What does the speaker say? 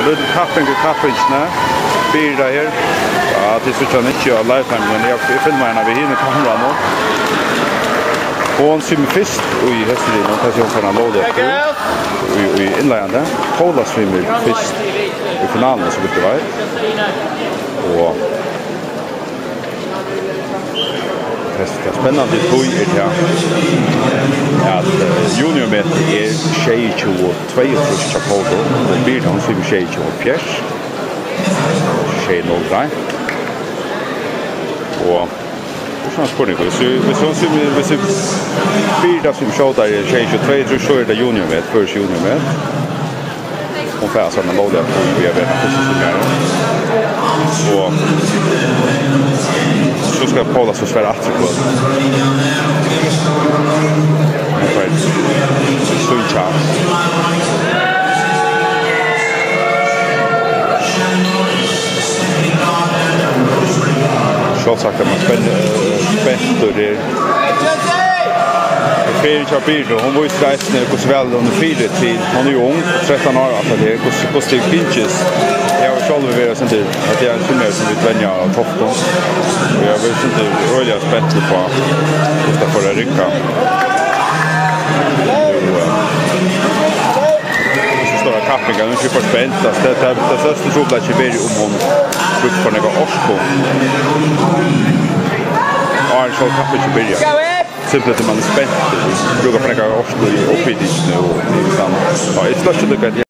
en liten kapping i kappingsene, fyra her. Ja, det synes jeg ikke av lifetime, men jeg finner filmer henne ved henne kamera nå. Hon svimmer fyrst i høstelen, og kanskje hun kan ha lov det i innleiende. Paula svimmer fyrst i finalen, så vidt det var. Og Det er spennende tog i det her. Ja, det junior med er 22 og 22 til Pogo, og blir han 5 22 og Pjers. 22 Og Og sånn spørning, hvis vi sånn hvis vi blir det som sjåta i 22, så er det junior med, først junior med. Og færa mål där på vi har vært hvordan som gjør det. Og så ska Paula så svär att det. Jag har sagt að maður eh, spenntur Det fyrir kjá byrju, hún veit reisne hos vel hún er under til, Hon är ju ung, 13 år Alltså det, hos stig pinches. Jag har sjálf verið sin til at Jag er som er som utvenja av tofton. Og jeg har vært sin til øyla spenntur på hos det for gang hun for spent, det er det største søsten ble ikke bedre om hun brukt for noe orsko. Og han så kappe ikke bedre. Simpelt at man er spent, bruker for noe orsko i oppviddingsene og i stand. Ja, jeg slår ikke lykke